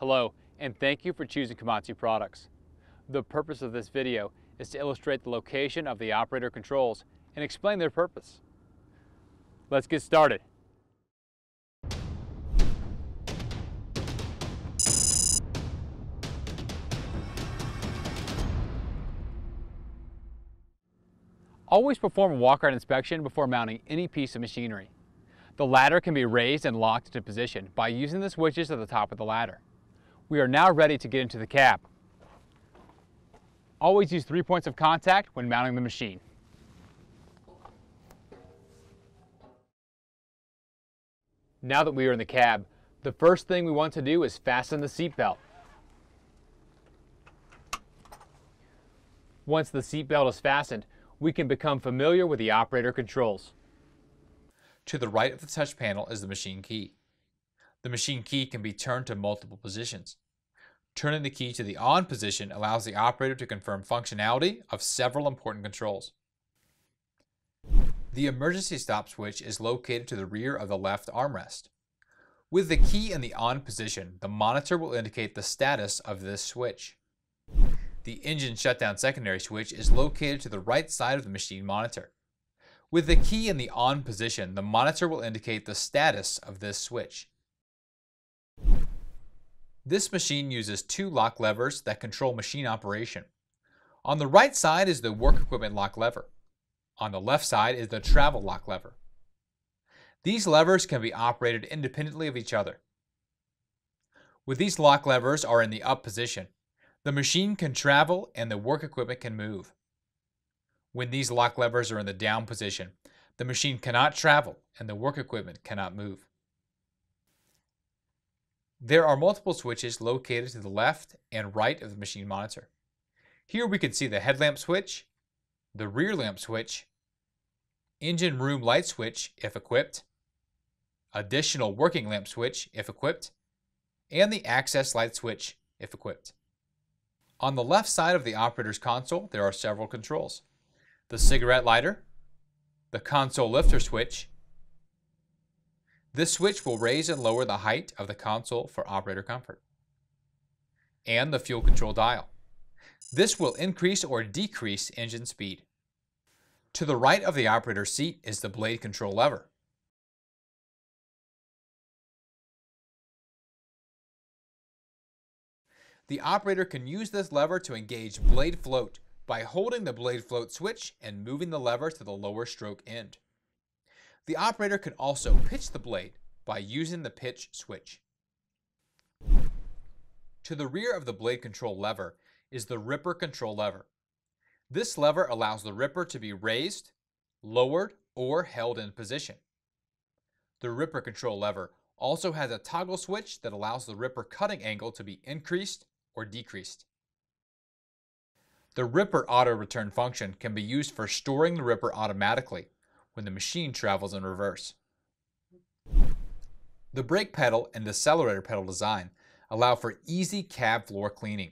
Hello, and thank you for choosing Komatsu products. The purpose of this video is to illustrate the location of the operator controls and explain their purpose. Let's get started. Always perform a walk-around inspection before mounting any piece of machinery. The ladder can be raised and locked into position by using the switches at the top of the ladder. We are now ready to get into the cab. Always use three points of contact when mounting the machine. Now that we are in the cab, the first thing we want to do is fasten the seat belt. Once the seat belt is fastened, we can become familiar with the operator controls. To the right of the touch panel is the machine key. The machine key can be turned to multiple positions. Turning the key to the on position allows the operator to confirm functionality of several important controls. The emergency stop switch is located to the rear of the left armrest. With the key in the on position, the monitor will indicate the status of this switch. The engine shutdown secondary switch is located to the right side of the machine monitor. With the key in the on position, the monitor will indicate the status of this switch. This machine uses two lock levers that control machine operation. On the right side is the work equipment lock lever. On the left side is the travel lock lever. These levers can be operated independently of each other. With these lock levers are in the up position, the machine can travel and the work equipment can move. When these lock levers are in the down position, the machine cannot travel and the work equipment cannot move. There are multiple switches located to the left and right of the machine monitor. Here we can see the headlamp switch, the rear lamp switch, engine room light switch if equipped, additional working lamp switch if equipped, and the access light switch if equipped. On the left side of the operator's console, there are several controls. The cigarette lighter, the console lifter switch, this switch will raise and lower the height of the console for operator comfort. And the fuel control dial. This will increase or decrease engine speed. To the right of the operator's seat is the blade control lever. The operator can use this lever to engage blade float by holding the blade float switch and moving the lever to the lower stroke end. The operator can also pitch the blade by using the pitch switch. To the rear of the blade control lever is the ripper control lever. This lever allows the ripper to be raised, lowered, or held in position. The ripper control lever also has a toggle switch that allows the ripper cutting angle to be increased or decreased. The ripper auto return function can be used for storing the ripper automatically when the machine travels in reverse. The brake pedal and accelerator pedal design allow for easy cab floor cleaning.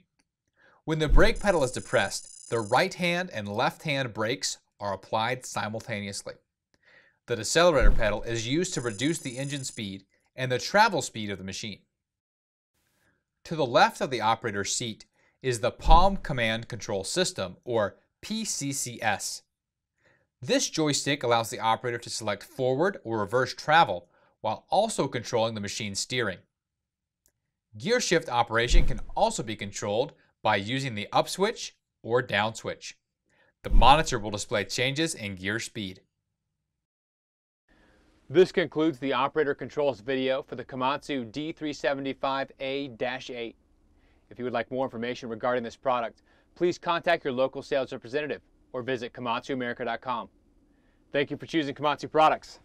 When the brake pedal is depressed, the right hand and left hand brakes are applied simultaneously. The decelerator pedal is used to reduce the engine speed and the travel speed of the machine. To the left of the operator's seat is the Palm Command Control System, or PCCS. This joystick allows the operator to select forward or reverse travel while also controlling the machine's steering. Gear shift operation can also be controlled by using the up switch or down switch. The monitor will display changes in gear speed. This concludes the operator controls video for the Komatsu D375A-8. If you would like more information regarding this product, please contact your local sales representative or visit KomatsuAmerica.com. Thank you for choosing Komatsu products.